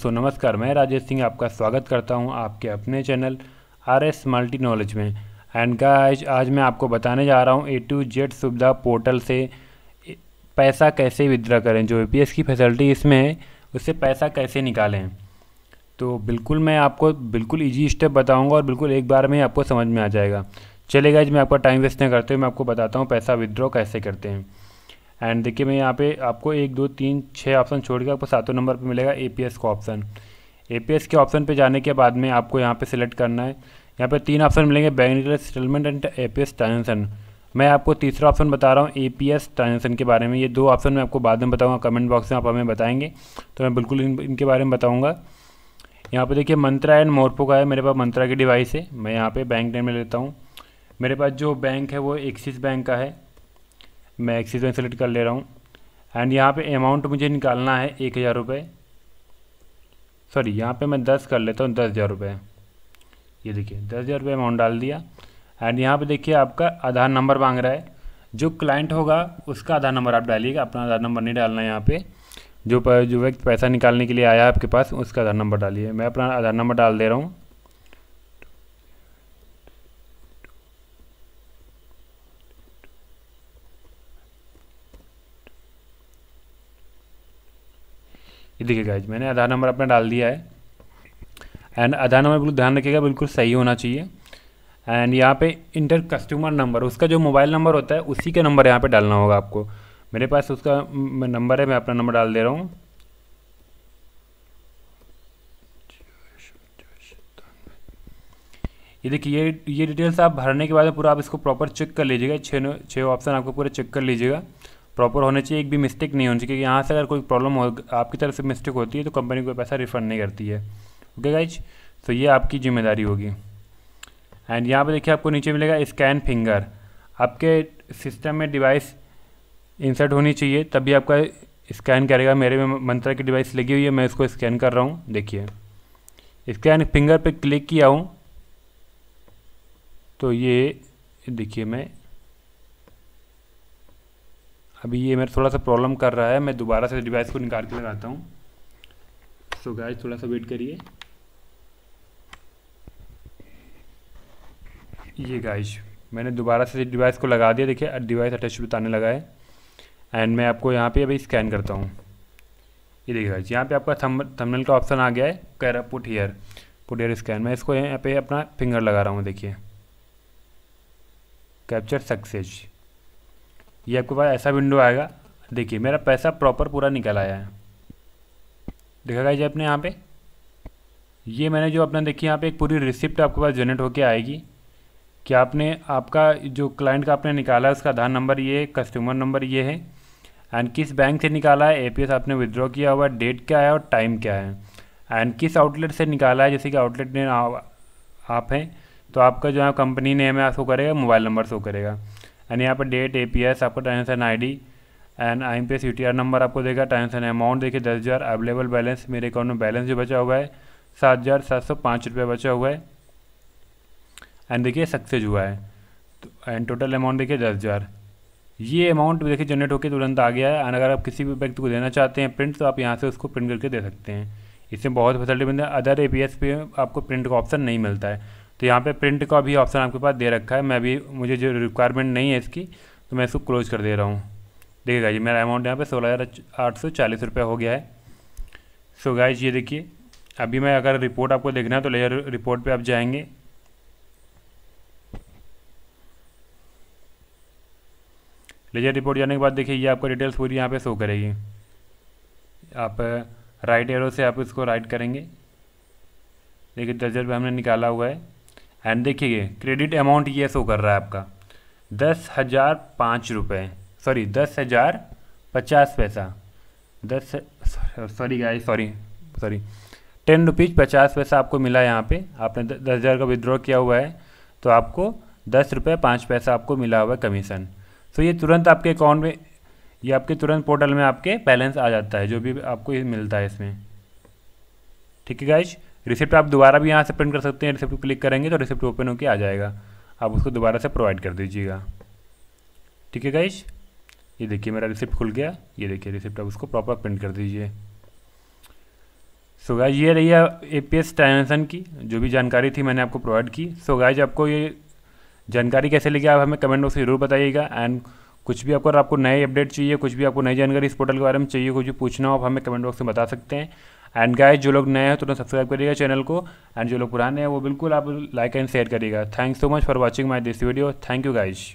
दोस्तों नमस्कार, मैं राजेश सिंह आपका स्वागत करता हूँ आपके अपने channel R S multi knowledge में। एंड गाइज़ आज मैं आपको बताने जा रहा हूँ A to Z Suvidha portal से पैसा कैसे विद्रा करें, जो ए की फैसिलिटी इसमें है, उससे पैसा कैसे निकालें। तो बिल्कुल मैं आपको बिल्कुल ईजी स्टेप बताऊँगा और बिल्कुल एक बार में आपको समझ में आ जाएगा। चलेगा गाइज़ मैं आपका टाइम वेस्ट नहीं करते हुए मैं आपको बताता हूँ पैसा विदड्रॉ कैसे करते हैं। एंड देखिए मैं यहाँ पे आपको एक दो तीन छः ऑप्शन छोड़ के आपको सातों नंबर पे मिलेगा एपीएस का ऑप्शन एपीएस के ऑप्शन पे जाने के बाद में आपको यहाँ पे सिलेक्ट करना है. यहाँ पे तीन ऑप्शन मिलेंगे bank settlement and A P transaction मैं आपको तीसरा ऑप्शन बता रहा हूँ ए पी ट्रांजेक्शन के बारे में. ये दो ऑप्शन मैं आपको बाद में बताऊँगा कमेंट बॉक्स में आप हमें बताएँगे. तो मैं बिल्कुल इन, इनके बारे में बताऊँगा. यहाँ पे देखिए मंत्रा एंड मोरपो का है मेरे पास मंत्रा की डिवाइस है. मैं यहाँ पे बैंक नेम लेता हूँ. मेरे पास जो बैंक है वो एक्सिस बैंक का है. मैं एक्सिस बैंक सेलेक्ट कर ले रहा हूँ। एंड यहाँ पे अमाउंट मुझे निकालना है एक हज़ार रुपये सॉरी यहाँ पे मैं दस कर लेता हूँ, दस हज़ार रुपये ये देखिए, दस हज़ार रुपये अमाउंट डाल दिया। एंड यहाँ पे देखिए आपका आधार नंबर मांग रहा है। जो क्लाइंट होगा, उसका आधार नंबर आप डालिएगा। अपना आधार नंबर नहीं डालना है यहाँ पे। जो जो व्यक्ति पैसा निकालने के लिए आया आपके पास, उसका आधार नंबर डालिए। मैं अपना आधार नंबर डाल दे रहा हूँ। ये देखिए गाइज़ मैंने आधार नंबर अपना डाल दिया है। एंड आधार नंबर बिल्कुल ध्यान रखिएगा, बिल्कुल सही होना चाहिए। एंड यहाँ पे इंटर कस्टमर नंबर उसका जो मोबाइल नंबर होता है, उसी के नंबर यहाँ पे डालना होगा आपको। मेरे पास उसका नंबर है, मैं अपना नंबर डाल दे रहा हूँ। ये देखिए, ये ये डिटेल्स आप भरने के बाद पूरा आप इसको प्रॉपर चेक कर लीजिएगा। छः छः ऑप्शन आपको पूरे चेक कर लीजिएगा। प्रॉपर होने चाहिए, एक भी मिस्टेक नहीं होनी चाहिए, क्योंकि यहाँ से अगर कोई प्रॉब्लम हो, आपकी तरफ़ से मिस्टेक होती है तो कंपनी को पैसा रिफंड नहीं करती है। ओके गाइज़ तो ये आपकी ज़िम्मेदारी होगी। एंड यहाँ पर देखिए आपको नीचे मिलेगा स्कैन फिंगर आपके सिस्टम में डिवाइस इंसर्ट होनी चाहिए, तभी आपका स्कैन करेगा। मेरे में मंत्रा की डिवाइस लगी हुई है, मैं इसको स्कैन कर रहा हूँ, देखिए। स्कैन फिंगर पे क्लिक किया हूँ तो ये देखिए मैं अभी ये मेरा थोड़ा सा प्रॉब्लम कर रहा है। मैं दोबारा से डिवाइस को निकाल के लगाता हूँ। सो गाइस थोड़ा सा वेट करिए। ये गाइस मैंने दोबारा से डिवाइस को लगा दिया। देखिए डिवाइस अटैच बताने लगा है। एंड मैं आपको यहाँ पे अभी स्कैन करता हूँ। ये देखिए गाइस यहाँ पे आपका थम थंबनेल का ऑप्शन आ गया है। कह रहा put here put here scan मैं इसको यहाँ पे अपना फिंगर लगा रहा हूँ, देखिए। कैप्चर सक्सेस ये आपके पास ऐसा विंडो आएगा। देखिए, मेरा पैसा प्रॉपर पूरा निकल आया है। देखा गया जी आपने यहाँ पे? ये मैंने जो अपना, देखिए यहाँ पे एक पूरी रिसिप्ट आपके पास जनरेट होके आएगी। कि आपने, आपका जो क्लाइंट का आपने निकाला है, उसका आधार नंबर ये है कस्टमर नंबर ये है एंड किस बैंक से निकाला है एपीएस आपने विदड्रॉ किया हुआ डेट क्या है और टाइम क्या है। एंड किस आउटलेट से निकाला है, जैसे कि आउटलेट ने आप हैं तो आपका जो है कंपनी नेम है शो करेगा मोबाइल नंबर शो करेगा। एंड यहाँ पर डेट ए पी एस आपका transaction I D and I M P S U T R number आपको देगा ट्रांजेक्शन अमाउंट देखिए, दस हज़ार अवेलेबल बैलेंस मेरे अकाउंट में बैलेंस जो बचा हुआ है, सात हज़ार सात सौ पाँच रुपये बचा हुआ है एंड देखिए सक्सेस हुआ है एंड टोटल अमाउंट देखिए दस हज़ार। ये अमाउंट देखिए जनरेट होकर तुरंत आ गया है एंड अगर आप किसी भी व्यक्ति को देना चाहते हैं प्रिंट तो आप यहाँ से उसको प्रिंट करके दे सकते हैं। इसमें बहुत फैसिलिटी मिलती है अदर ए पी एस पे आपको प्रिंट का ऑप्शन नहीं मिलता है। तो यहाँ पे प्रिंट का भी ऑप्शन आपके पास दे रखा है। मैं अभी मुझे जो रिक्वायरमेंट नहीं है इसकी तो मैं इसको क्लोज कर दे रहा हूँ। देखिएगा जी मेरा अमाउंट यहाँ पे सोलह हज़ार आठ सौ चालीस हो गया है। सो गाइज़ ये देखिए, अभी मैं अगर रिपोर्ट आपको देखना है तो लेयर रिपोर्ट पे आप जाएँगे। लेजर रिपोर्ट जाने के बाद देखिए, ये आपको डिटेल्स पूरी यहाँ पे शो करेगी। आप राइट एरो से आप इसको राइट करेंगे। देखिए, दस हज़ार हमने निकाला हुआ है। एंड देखिए क्रेडिट अमाउंट ये शो कर रहा है आपका। दस हज़ार पाँच रुपये सॉरी दस हज़ार पचास पैसा। दस sorry guys sorry sorry ten rupees पचास पैसा आपको मिला यहाँ पे। आपने दस हज़ार का विड्रॉ किया हुआ है तो आपको दस रुपये पाँच पैसा आपको मिला हुआ है कमीशन सो ये तुरंत आपके अकाउंट में, ये आपके तुरंत पोर्टल में आपके बैलेंस आ जाता है, जो भी आपको मिलता है इसमें। ठीक है गाइज़ रिसिप्ट आप दोबारा भी यहाँ से प्रिंट कर सकते हैं रिसिप्ट क्लिक करेंगे तो रिसिप्ट ओपन होकर आ जाएगा। आप उसको दोबारा से प्रोवाइड कर दीजिएगा। ठीक है गाइज़ ये देखिए मेरा रिसिप्ट खुल गया। ये देखिए रिसिप्ट आप उसको प्रॉपर प्रिंट कर दीजिए। सो गाइज़ ये रही है ए पी एस ट्रांजेक्शन की, जो भी जानकारी थी मैंने आपको प्रोवाइड की। सो गाइज़ आपको ये जानकारी कैसे लगी आप हमें कमेंट बॉक्स में ज़रूर बताइएगा। एंड कुछ भी आपको आपको नए अपडेट चाहिए, कुछ भी आपको नई जानकारी इस पोर्टल के बारे में चाहिए, कुछ भी पूछना हो आप हमें कमेंट बॉक्स में बता सकते हैं। एंड गाय जो लोग नए हैं तो सब्सक्राइब करिएगा चैनल को। एंड जो लोग पुराने हैं, वो बिल्कुल आप लाइक एंड शेयर करिएगा। Thanks so much for watching my this video thank you guys